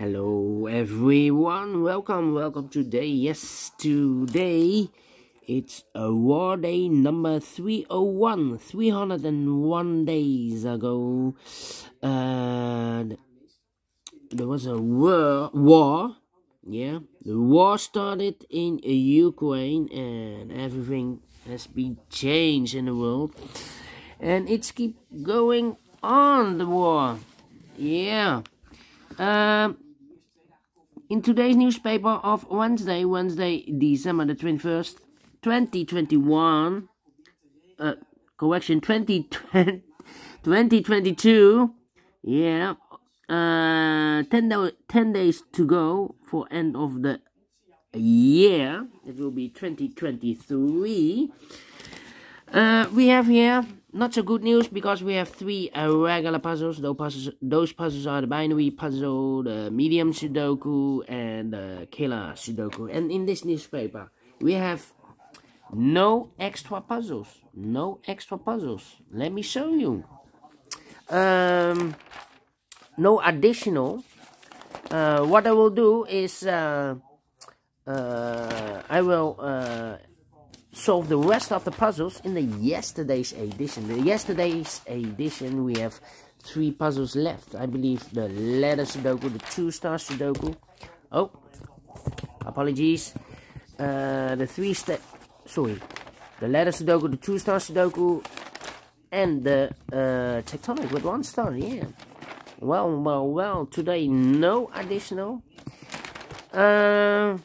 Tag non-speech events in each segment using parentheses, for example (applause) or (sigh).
Hello everyone, welcome, welcome today. Yes, today it's a war day number 301, 301 days ago. And there was a war, war, yeah. The war started in Ukraine and everything has been changed in the world. And it's keep going on, the war. Yeah. Um, in today's newspaper of Wednesday, Wednesday, December the 21st, 2021, uh, correction, 2020, 2022, (laughs) yeah, uh, 10, 10 days to go for end of the year, it will be 2023, uh, we have here not so good news because we have three regular puzzles. Those puzzles, those puzzles are the binary puzzle, the medium Sudoku, and the killer Sudoku. And in this newspaper, we have no extra puzzles. No extra puzzles. Let me show you. Um, no additional. Uh, what I will do is uh, uh, I will uh, solve the rest of the puzzles in the yesterday's edition. The yesterday's edition we have three puzzles left. I believe the letter Sudoku, the two star Sudoku. Oh, apologies. Uh, the three step, sorry, the letter Sudoku, the two star Sudoku, and the uh, tectonic with one star. Yeah. Well, well, well. Today no additional. Uh,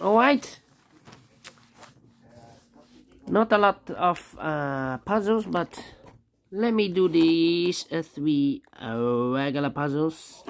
all right not a lot of uh, puzzles but let me do these uh, three uh, regular puzzles.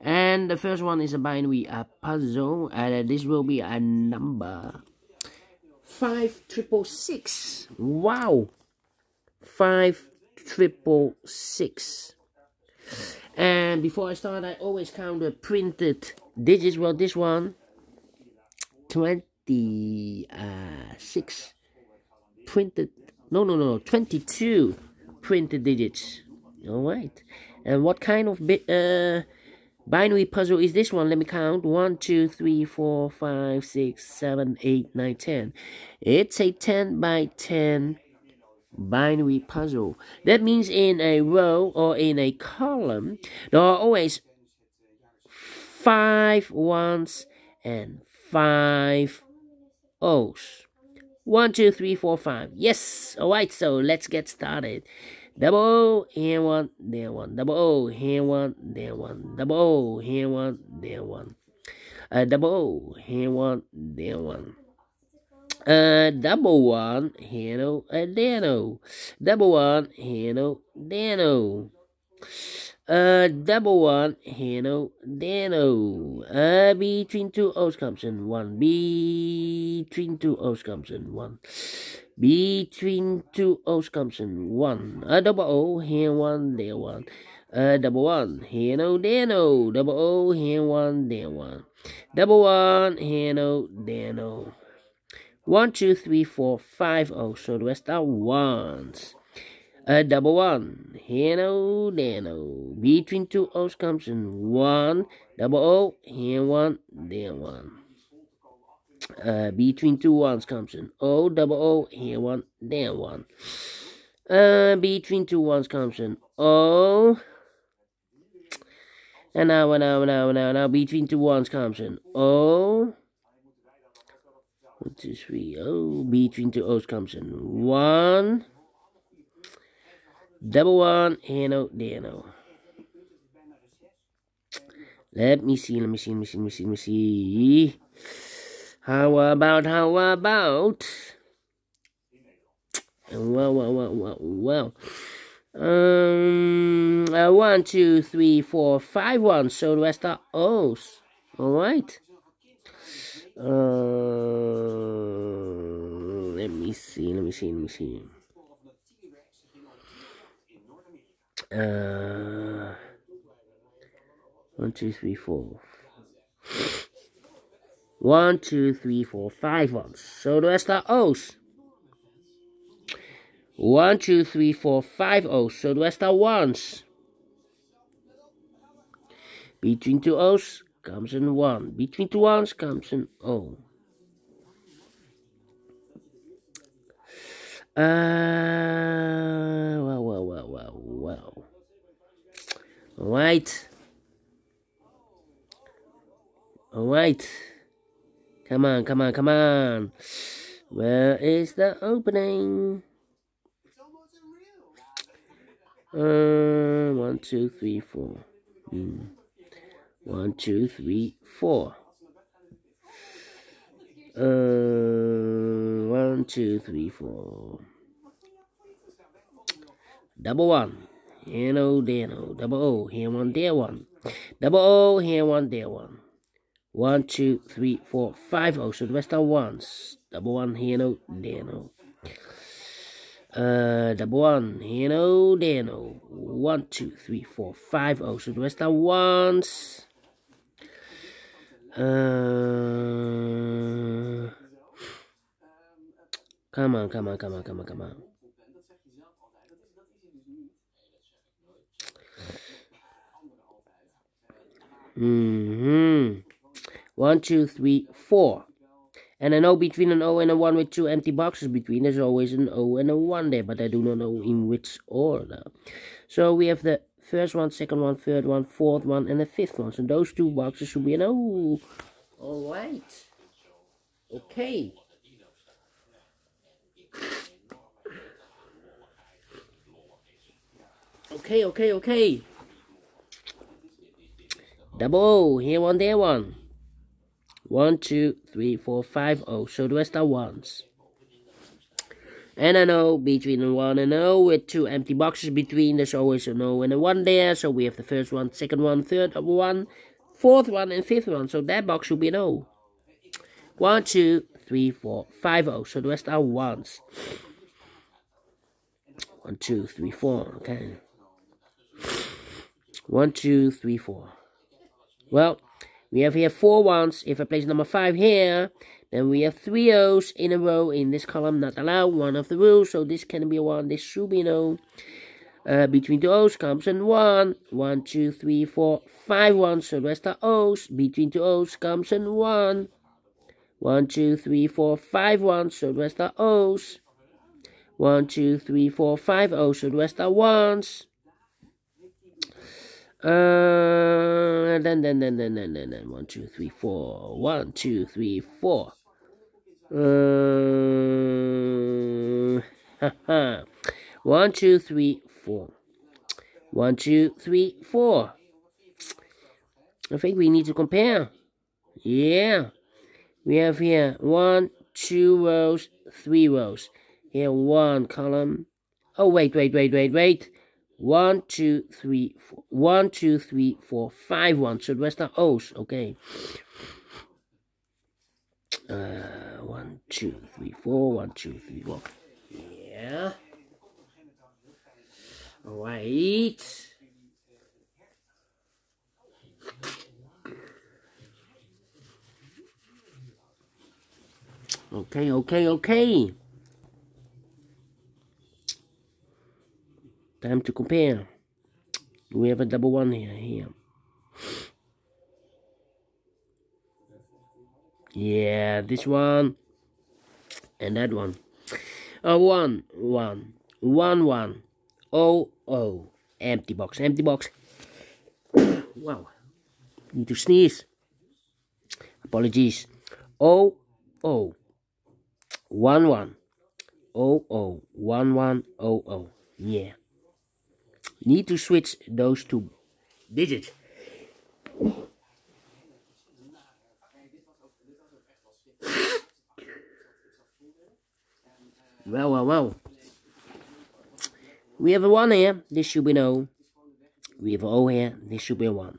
And the first one is a binary uh, puzzle and this will be a number five triple six. Wow. Five triple six. And before I start I always count the printed digits. Well this one 26 printed no no no 22 printed digits. All right. And what kind of uh binary puzzle is this one? Let me count. One two three four five six seven eight nine ten. It's a 10 by 10 binary puzzle. That means in a row or in a column there are always five ones and five o's one, two, three, four, five. Yes. All right. So let's get started. Double O, here one, there one. Double O, here one, there one. Double O, here one, there one. Uh, double O, here one, there one. Uh, double one, here no, uh, there no. Double one, here no, there no. Uh, double one, Hano, Dano. Uh, between two O's comes in one. Between two O's comes in one. Between two O's comes in one. A double O, here one, there one. Uh, double one, Hano, Dano. Double O, here one, there one. Double one, Hano, Dano. One, two, three, four, five O's. So the rest are ones. A double one. Hano, Dano. Between two O's comes in one. Double O. Here one, there one. Uh, between two ones comes in O. Double O. Here one, there one. Uh, between two ones comes in O. And now, now, and now, now, now, between two ones comes in O. One, two, three, O. Between two O's comes in one. Double one, Hano, Dano. Let me see, let me see, let me see, let me see, let me see. How about, how about? Well, well, well, well, well. Um, uh, one, two, three, four, five ones. So the rest are O's. All right. Uh, let me see, let me see, let me see. Uh, one, two, three, four. (sighs) One, two, three, four, five ones. So the rest are O's. One, two, three, four, five O's. So the rest are ones. Between two O's comes an 1. Between two ones comes an O. Uh, well, well, well, well, well. Alright. Alright. Come on, come on, come on. Where is the opening? Uh, one, two, three, four. Hmm. One, two, three, four. Uh, one, two, three, four. Double one. Here no, there no. Double O. Here one, there one. Double O. Here one, there one. One, two, three, four, five O. So the rest are ones. Double one, here no, there no. Uh, double one, here no, there no. One, two, three, four, five O. So the rest are ones. Uh, come on, come on, come on, come on, come on. Mm hmm One, two, three, four. And I know between an O and a 1 with two empty boxes between, there's always an O and a 1 there, but I do not know in which order. So we have the First one, second one, third one, fourth one, and the fifth one. So those two boxes should be an O. Alright. Okay. Okay, okay, okay. Double here one, there one. One, two, three, four, five O. So the rest are ones. And an O between a 1 and O with two empty boxes between. There's always a no and a 1 there. So we have the first one, second one, third one, fourth one, and fifth one. So that box should be an O. 1, 2, 3, 4, 5 O. So the rest are 1s. 1, 2, 3, 4. Okay. 1, 2, 3, 4. Well, we have here four ones. If I place number 5 here, then we have three O's in a row in this column, not allowed, one of the rules, so this can be a 1, this should be an O. Uh, between two O's comes an 1, 1, 2, 3, 4, 5 ones, so the rest are O's. Between two O's comes an 1, 1, 2, 3, 4, 5 ones, so the rest are O's. 1, 2, 3, 4, 5 O's, so the rest are 1s. Uh, then, then, then, then, then, then, then, 1, 2, 3, 4, 1, 2, 3, 4. Uh, (laughs) one, two, three, four. One, two, three, four. I think we need to compare. Yeah. We have here one, two rows, three rows. Here one column. Oh, wait, wait, wait, wait, wait. One, two, three, four. One, two, three, four, five rest are O's. Okay. Uh, one, two, three, four. One, two, three, four. Yeah. All right. Okay, okay, okay. Time to compare. We have a double one here. Here. Yeah, this one and that one. Uh, one, one, one, one. Oh, oh. Empty box, empty box. (coughs) wow. Need to sneeze. Apologies. Oh, oh. One, one. Oh, oh. One, one, oh, oh. Yeah. Need to switch those two digits. Well, well, well. We have a 1 here. This should be no. We have O here. This should be a 1.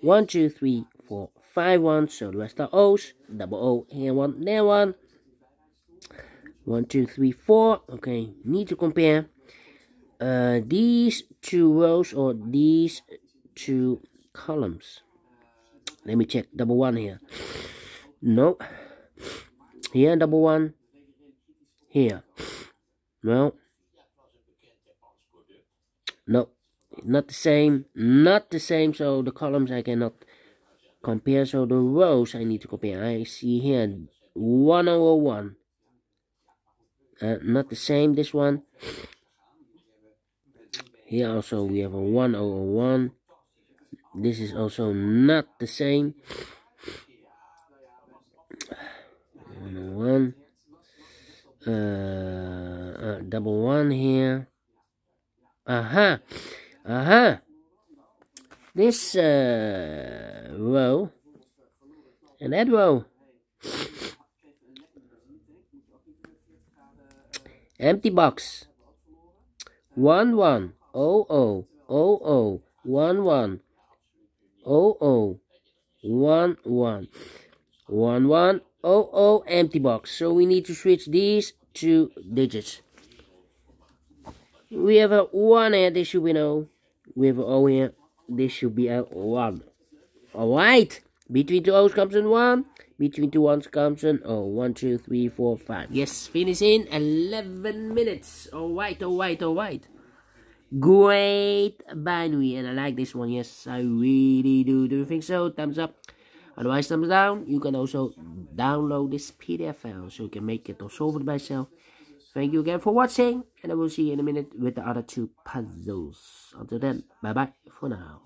1, 2, 3, 4, 5 1. So the rest are O's. Double O here 1, there 1. 1, 2, 3, 4. Okay, need to compare uh, these two rows or these two columns. Let me check. Double 1 here. No. Here, double 1 here. No. No. not the same not the same so the columns I cannot compare so the rows I need to compare I see here 101 uh, not the same this one here also we have a one zero one. This is also not the same. 101. Uh, uh, double one here. Aha! Uh Aha! -huh. Uh -huh. This uh, row and that row. Empty box. 1 1. O O O O one one O O one one one one O O empty box. So we need to switch these two digits. We have a one here, this should be no. We have an O here, this should be a one. Alright, between two O's comes in one, between two ones comes in O. One, two, three, four, five. Yes, finish in 11 minutes. Alright, alright, alright great binary and i like this one yes i really do do you think so? Thumbs up. Otherwise thumbs down. You can also download this pdf file so you can make it or solve it by yourself thank you again for watching and i will see you in a minute with the other two puzzles. Until then bye bye for now